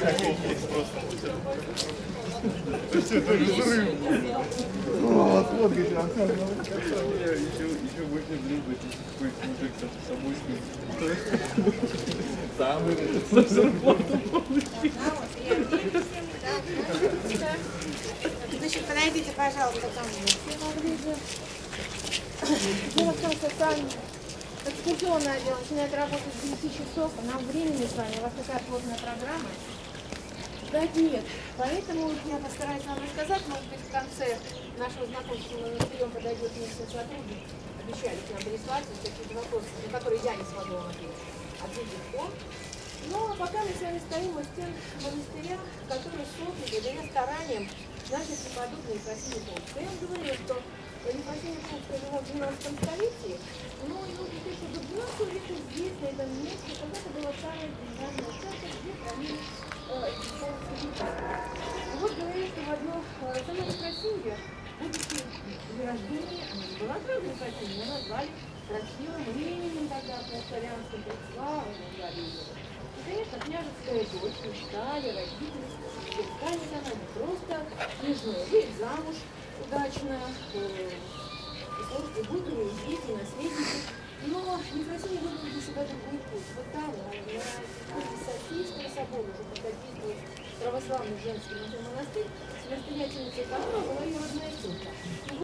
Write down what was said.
О, сфоткайте, Оксана. Еще, еще больше блюдо, какой мужик там с собой Самый. Значит, подойдите, пожалуйста, ко мне. Дело в том, что там экскурсионный отдел начинает работать с 9 часов, а нам времени с вами, у вас такая плотная программа. Дать нет. Поэтому я постараюсь вам рассказать, может быть, в конце нашего знакомства на прием подойдет местный сотрудник. Обещали к нам прислать вот какие-то вопросы, на которые я не смогла вам ответить. Ответит он. Но пока мы с вами стоим у стен монастыря, который создан благодаря стараниям нашей преподобной Ефросиньи Полской. Я вам говорила, что Ефросинья Полская жила в 12 столетии, при рождении, она не была Ефросиньей, ее назвали красивым именем тогда, по славянским предславам. И, конечно, княжеская дочь мечтали, родители, что станет она не просто княжной, выйдет замуж удачно, э, и сможет и будет у нее дети, наследники. Но Ефросинья выбрала для себя другой путь. Вот там, на, на Софийского собора, уже когда православный женский монастырь, настоятельницей которого была ее родная тетя.